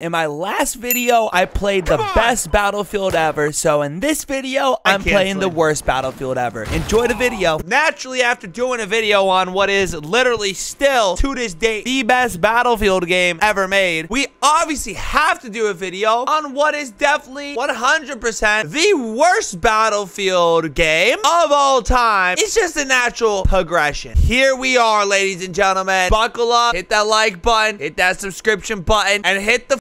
In my last video, I played the best Battlefield ever, so in this video, I'm playing the worst Battlefield ever. Enjoy the video. Naturally, after doing a video on what is literally still, to this date, the best Battlefield game ever made, we obviously have to do a video on what is definitely 100% the worst Battlefield game of all time. It's just a natural progression. Here we are, ladies and gentlemen. Buckle up, hit that like button, hit that subscription button, and hit the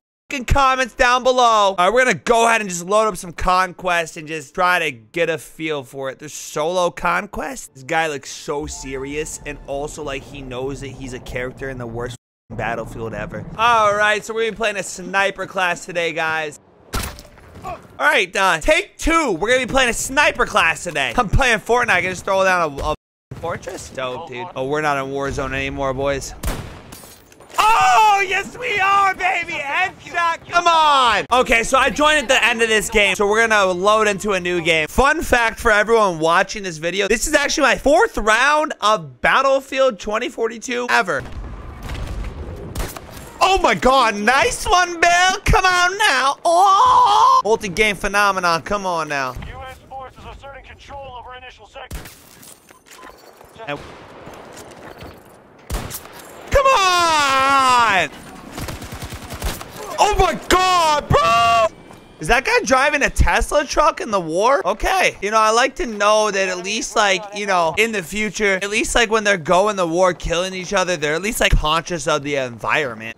comments down below. All right, we're gonna go ahead and just load up some conquest and just try to get a feel for it. There's solo conquest. This guy looks so serious and also like he knows that he's a character in the worst battlefield ever. All right, so we're gonna be playing a sniper class today, guys. All right, uh, take two. We're gonna be playing a sniper class today. I'm playing Fortnite. I can just throw down a, a fortress. Dope, dude. Oh, we're not in Warzone anymore, boys. Oh, yes, we are, baby. Headshot. Come on. Okay, so I joined at the end of this game. So we're going to load into a new game. Fun fact for everyone watching this video. This is actually my fourth round of Battlefield 2042 ever. Oh my god, nice one, Bill. Come on now. Oh! Multi-game phenomenon. Come on now. U.S. forces asserting control over initial sector. And Come on! Oh my god, bro! Is that guy driving a Tesla truck in the war? Okay. You know, I like to know that at least, like, you know, in the future, at least, like, when they're going the war killing each other, they're at least, like, conscious of the environment.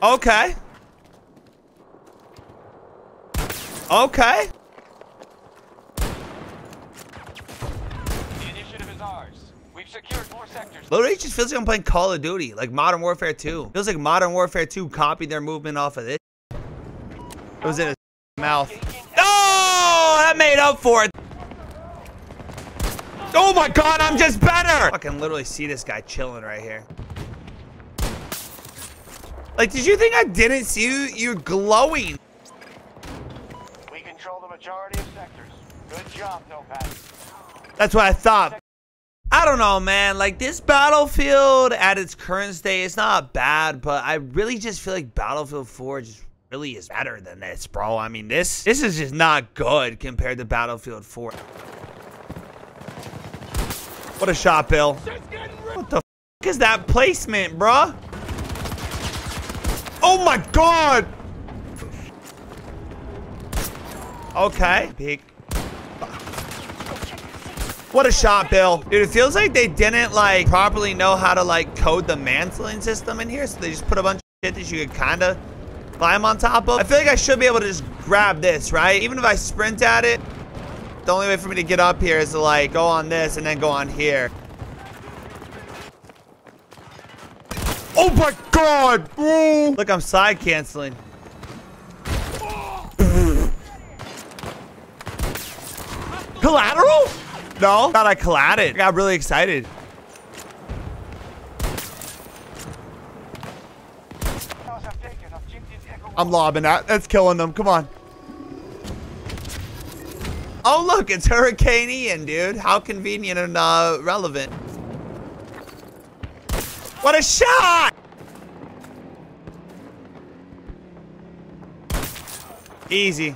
Okay. Okay. The initiative is ours. We've secured more sectors. Literally, it just feels like I'm playing Call of Duty, like Modern Warfare 2. Feels like Modern Warfare 2 copied their movement off of this. It was in his mouth. Oh, that made up for it. Oh my god, I'm just better. I can literally see this guy chilling right here. Like, did you think I didn't see you? You're glowing. We control the majority of sectors. Good job, Topaz. That's what I thought. I don't know, man. Like, this Battlefield at its current state, it's not bad, but I really just feel like Battlefield 4 just really is better than this, bro. I mean, this this is just not good compared to Battlefield 4. What a shot, Bill. What the is that placement, bruh? Oh my god! Okay. Big. What a shot, Bill. Dude, it feels like they didn't, like, properly know how to, like, code the mantling system in here, so they just put a bunch of shit that you could kind of climb on top of. I feel like I should be able to just grab this, right? Even if I sprint at it, the only way for me to get up here is to, like, go on this and then go on here. Oh my god, bro! Look, I'm side canceling. Collateral? No. Thought I collided. I got really excited. I'm lobbing that. That's killing them. Come on. Oh, look. It's Hurricane Ian, dude. How convenient and uh, relevant. What a shot! Easy.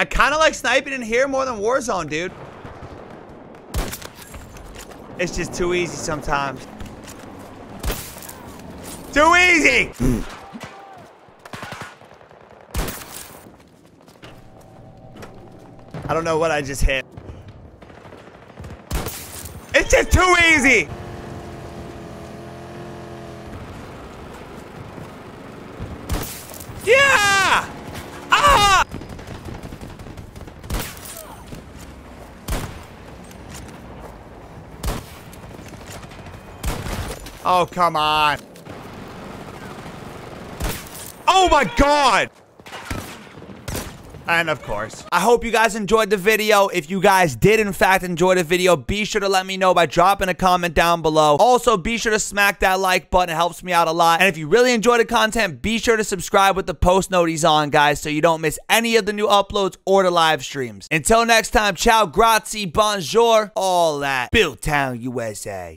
I kind of like sniping in here more than Warzone, dude. It's just too easy sometimes. Too easy! I don't know what I just hit. It's just too easy! Oh, come on. Oh my god! And of course, I hope you guys enjoyed the video. If you guys did in fact enjoy the video, be sure to let me know by dropping a comment down below. Also, be sure to smack that like button. It helps me out a lot. And if you really enjoy the content, be sure to subscribe with the post notice on, guys, so you don't miss any of the new uploads or the live streams. Until next time, ciao, grazie, bonjour, all that. Built Town, USA.